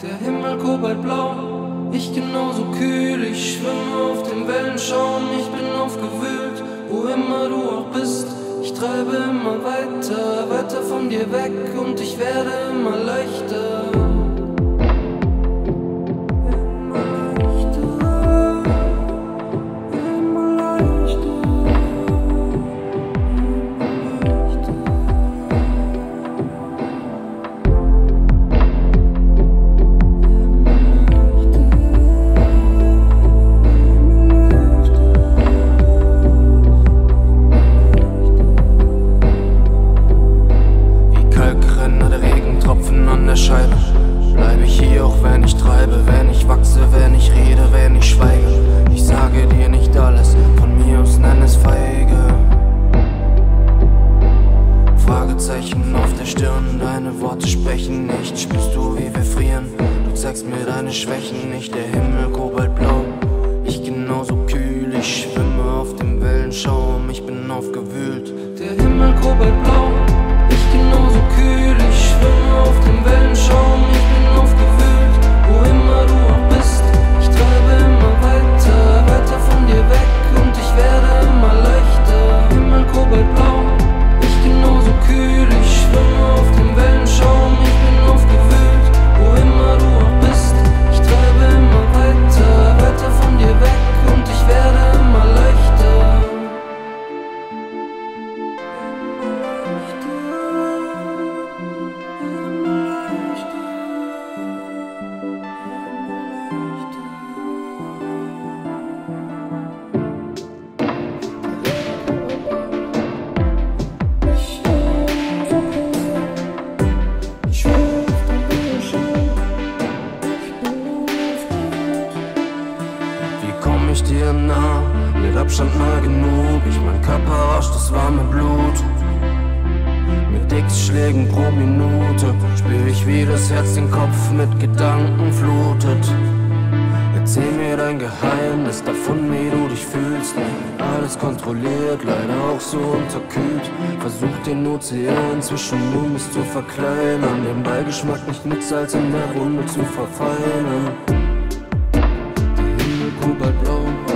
Der Himmel kobaltblau, ich genauso kühl. Ich schwimme auf den Wellenschaum, ich bin aufgewühlt, wo immer du auch bist. Ich treibe immer weiter, weiter von dir weg und ich werde immer leichter. Deine Worte sprechen nicht. Spürst du, wie wir frieren? Du zeigst mir deine Schwächen nicht, der Himmel kobaltblau. Ich genauso kühl, ich schwimme auf dem Wellenschaum, ich bin aufgewühlt. Der Himmel kobaltblau, ich genauso kühl, ich schwimme auf dem Wellenschaum, ich dir nah? Mit Abstand mal genug. Ich mein Körper rauscht das warme Blut. Mit X-Schlägen pro Minute spür ich, wie das Herz den Kopf mit Gedanken flutet. Erzähl mir dein Geheimnis davon, wie du dich fühlst. Alles kontrolliert, leider auch so unterkühlt. Versuch den Ozean zwischen uns zu verkleinern, den Beigeschmack nicht mit Salz in der Wunde zu verfeinern. but blow